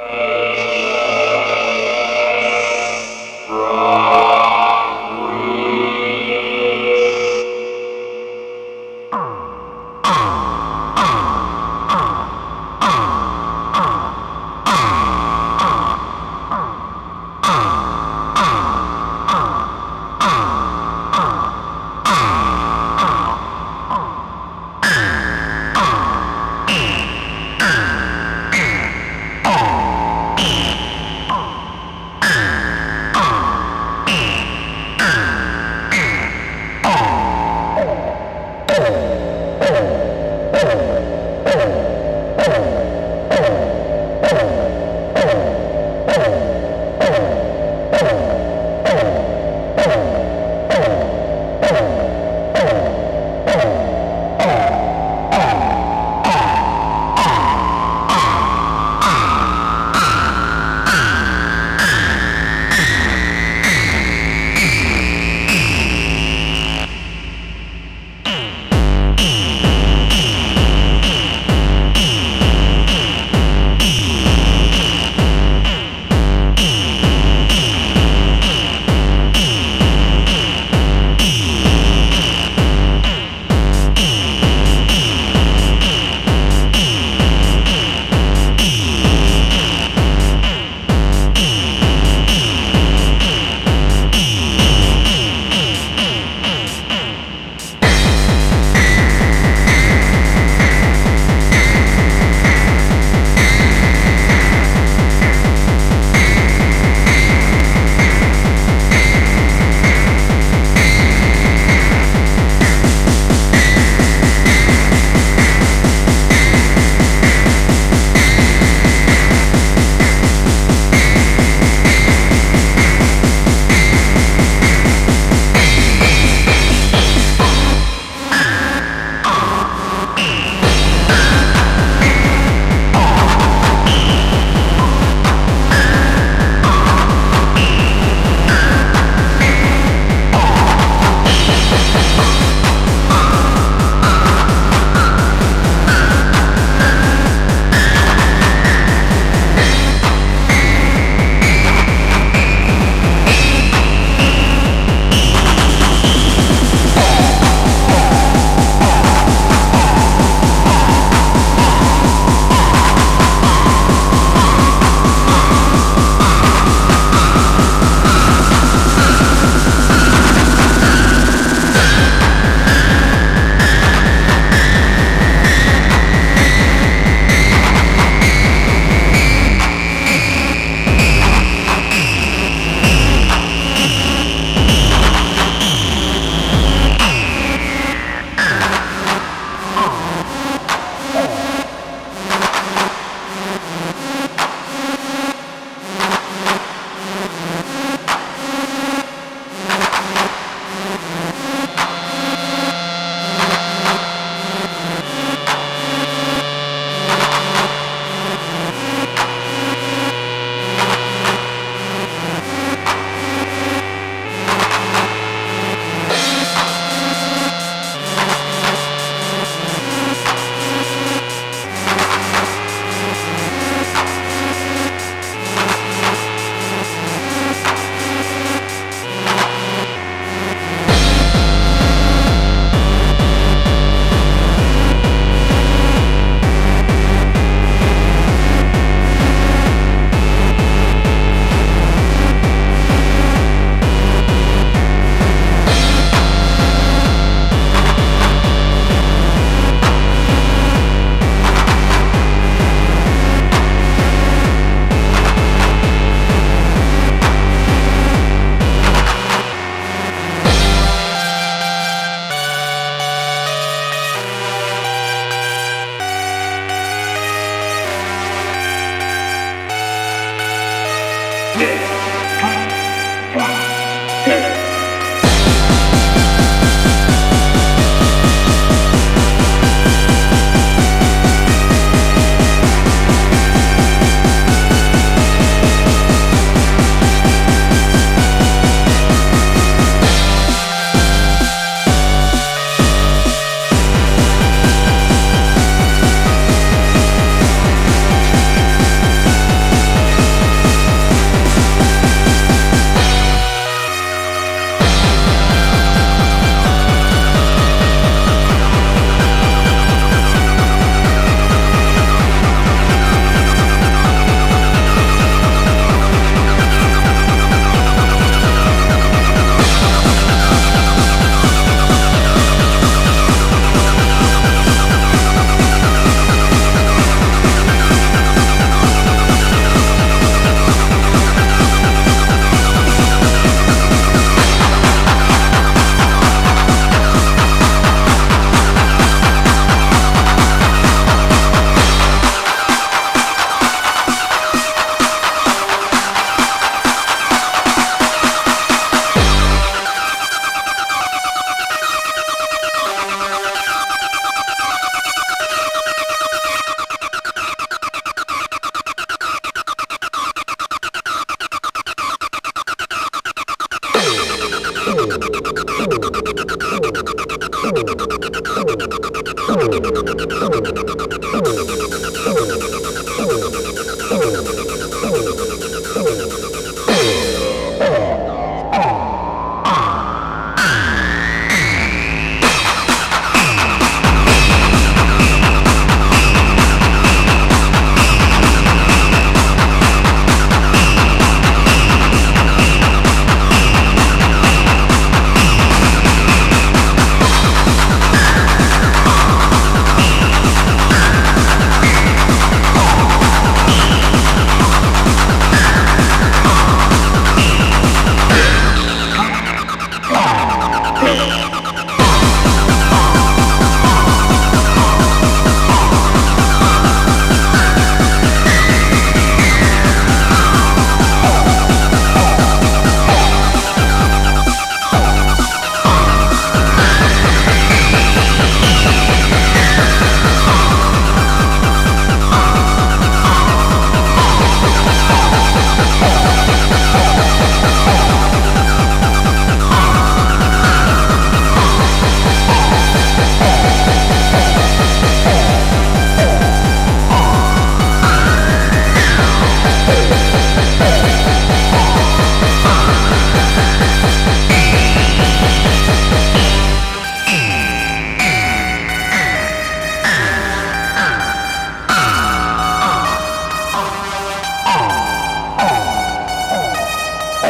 Uh,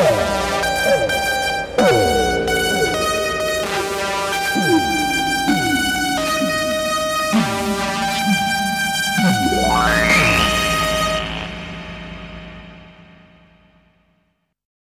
Raw.